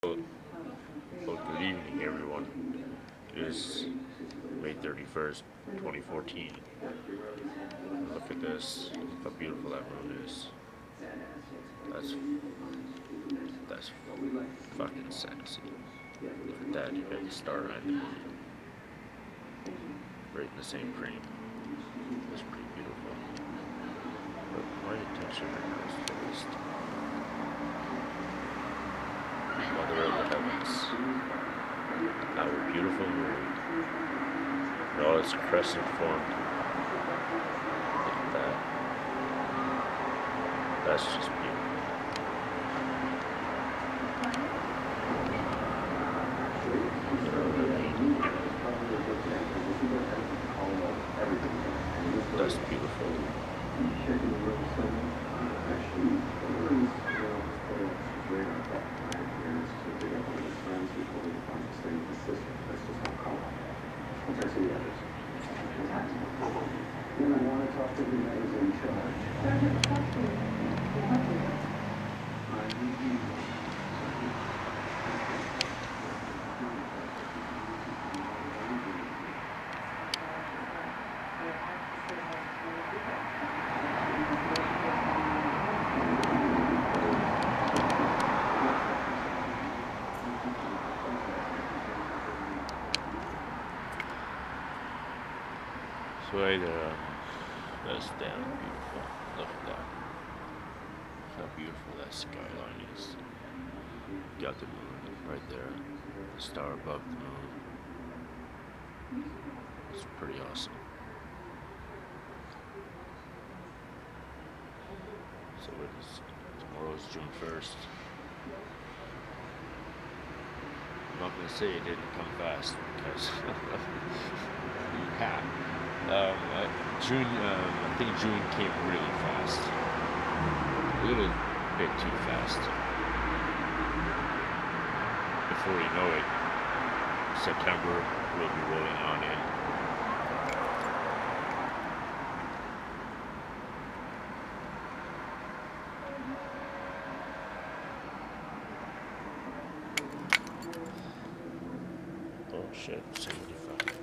Well, good evening, everyone. It is May 31st, 2014. Look at this, how beautiful that moon is. That's that's fucking sexy. Look at that, you got the star and the moon. Right in the same frame. It's pretty beautiful. But my attention right now is focused. Mother of the heavens, our beautiful moon, in all its crescent form. That. That's just beautiful. You know what I mean? That's beautiful. Then I want to talk to whoever's in charge. So right, uh, that's damn beautiful. Look at that. How beautiful that skyline is. Got the moon right there. The star above the moon. It's pretty awesome. So it is tomorrow's June first. I'm not gonna say it didn't come fast because yeah. Um, uh, June, um, I think June came really fast. A little bit too fast. Before you know it, September will be rolling on in. Oh shit, 74.